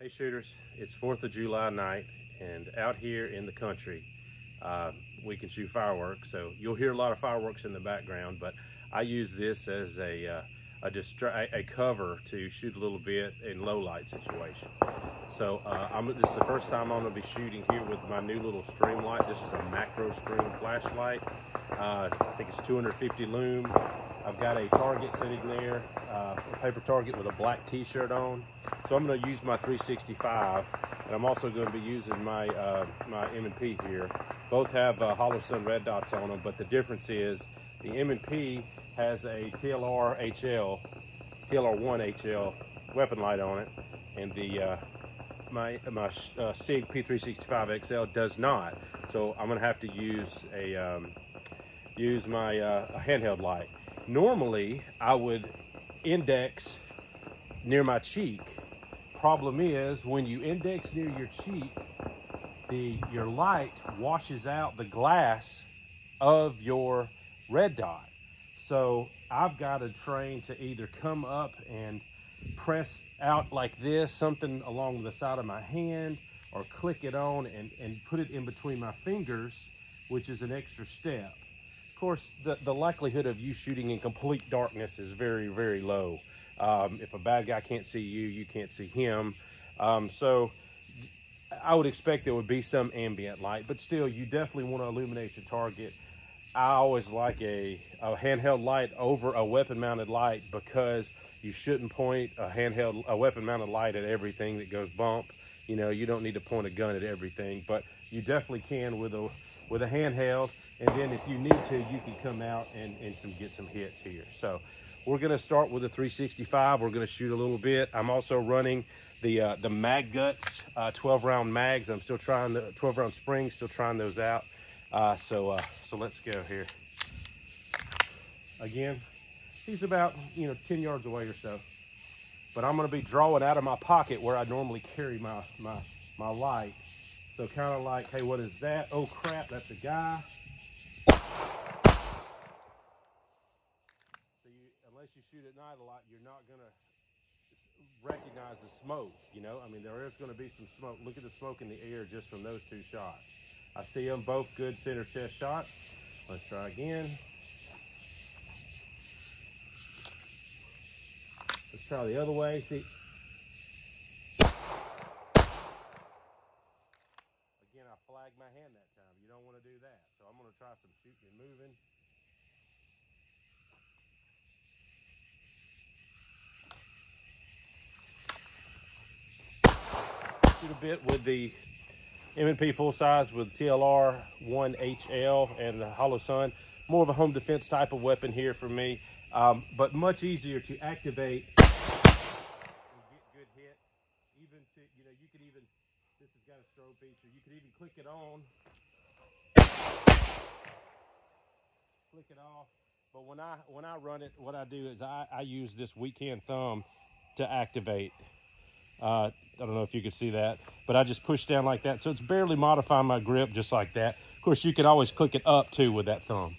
Hey shooters, it's 4th of July night and out here in the country uh, we can shoot fireworks so you'll hear a lot of fireworks in the background but I use this as a, uh, a, distra a cover to shoot a little bit in low light situation. So uh, this is the first time I'm going to be shooting here with my new little Streamlight. This is a macro stream flashlight. Uh, I think it's 250 lume. I've got a target sitting there, uh, a paper target with a black t-shirt on. So I'm going to use my 365 and I'm also going to be using my uh, my M&P here. Both have uh, Holosun red dots on them, but the difference is the M&P has a TLR HL, TLR1 HL weapon light on it, and the uh, my my uh, SIG P365 XL does not. So I'm going to have to use a um, use my uh, handheld light. Normally, I would index near my cheek. Problem is, when you index near your cheek, the your light washes out the glass of your red dot. So I've got to train to either come up and press out like this, something along the side of my hand, or click it on and, and put it in between my fingers, which is an extra step. Course, the, the likelihood of you shooting in complete darkness is very, very low. Um, if a bad guy can't see you, you can't see him. Um, so I would expect there would be some ambient light, but still, you definitely want to illuminate your target. I always like a, a handheld light over a weapon mounted light because you shouldn't point a handheld, a weapon mounted light at everything that goes bump. You know, you don't need to point a gun at everything, but you definitely can with a with a handheld. And then if you need to, you can come out and, and some, get some hits here. So we're gonna start with a 365. We're gonna shoot a little bit. I'm also running the uh, the Mag Guts uh, 12 round mags. I'm still trying the 12 round springs, still trying those out. Uh, so uh, so let's go here. Again, he's about you know 10 yards away or so. But I'm gonna be drawing out of my pocket where I normally carry my my my light so kind of like, hey, what is that? Oh crap, that's a guy. So you, unless you shoot at night a lot, you're not gonna recognize the smoke, you know? I mean, there is gonna be some smoke. Look at the smoke in the air just from those two shots. I see them both good center chest shots. Let's try again. Let's try the other way. See, flag my hand that time. You don't want to do that. So I'm to try some shooting and moving. Shoot a bit with the M&P full size with TLR 1HL and the Holosun. More of a home defense type of weapon here for me, um, but much easier to activate good hits. Even you know, you could even this has got a strobe feature. You could even click it on, click it off. But when I when I run it, what I do is I, I use this weak hand thumb to activate. Uh, I don't know if you could see that, but I just push down like that. So it's barely modifying my grip just like that. Of course, you could always click it up too with that thumb.